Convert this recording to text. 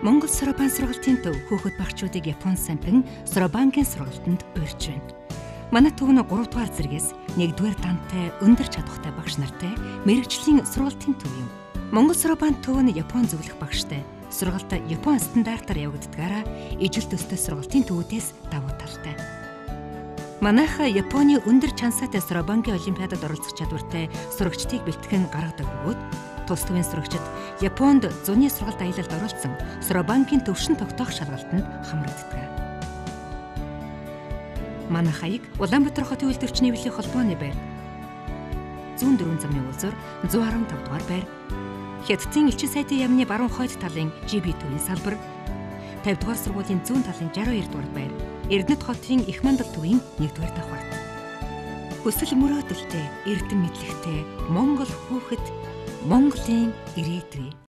Монгол Соробан сургалтын төв хүүхэд багчуудыг Япон сампин Соробангийн сургалтанд урьж байна. Манай төв нь 3 дугаар зэргээс 1-р дантай өндөр чадвартай багш нартай мэрэгжлийн сургалтын төв юм. Монгол Соробан төв нь Япон зөвлөх багштай сургалт Япон стандартаар явагддгаараа ижил төстэй сургалтын төвүүдээс давуу талтай. Манайха Японы өндөр чансаатай Соробангийн олимпиадад оролцох чадвартай сурагчдыг бэлтгэн гаргадаг бөгөөд тус төвийн сурагчид Японд зуны сургалт аялалд оролцсон Соробангийн төвшин тогтоох шалгалтанд хамрагддаг. Манай хаяг Улаанбаатар хотын үйлдвэрчний нэвлэлийн холбооны байр 104 замын уулзуур 115 дугаар байр. Хятадын элчин сайдын яамны баруун хойд талын GB төвийн салбар 50 дугаар сургуулийн зүүн талын 62 дугаар байр. Эрдэнэт хотын их мандал төвийн 1 дугаар давхарт. Хүсэл мөрөөдөлтэй, эрдэм мэдлэгтэй Монгол хүүхэд Монголын ирээдүй